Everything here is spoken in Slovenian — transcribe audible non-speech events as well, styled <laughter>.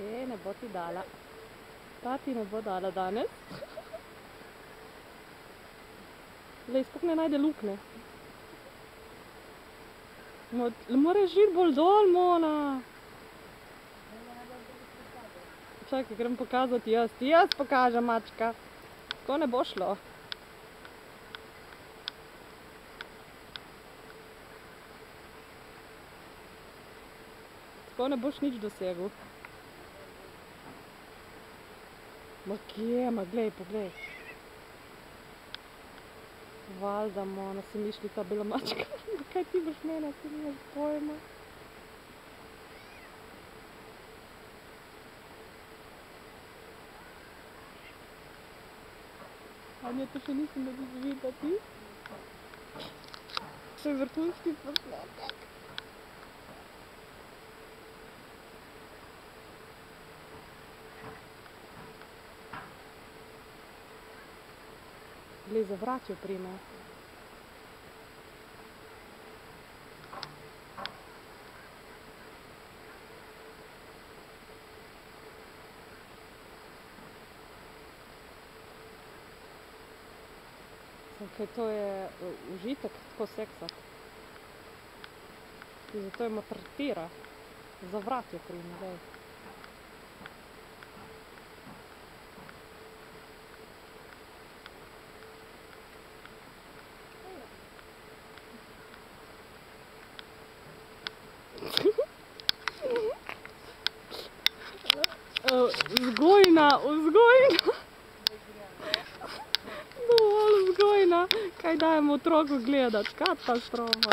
ne bo ti dala. Ta ti ne bo dala danes. Glej, sploh ne najde lukne. Moraš iti bolj dol, Mona. Čakaj, grem pokazati jaz. Jaz pokažem, mačka. Tako ne bo šlo. Tako ne boš nič dosegel. Ma kje, ma glej, poglej. Valjda, Mona, si misli ta bela mačka. <laughs> Kaj ti boš mene, ti nimaš pojma. Anja, to še nisem mogla videti. To je vrhunski posnetek. Za vrat jo prime. Kaj to je uh, užitek, tako seksati. In zato jo maltretira. Za vrat jo prime, glej. Vzgojna, vzgojna. Dovolj vzgojna. Kaj dajemo otroku gledati? Katastrofa.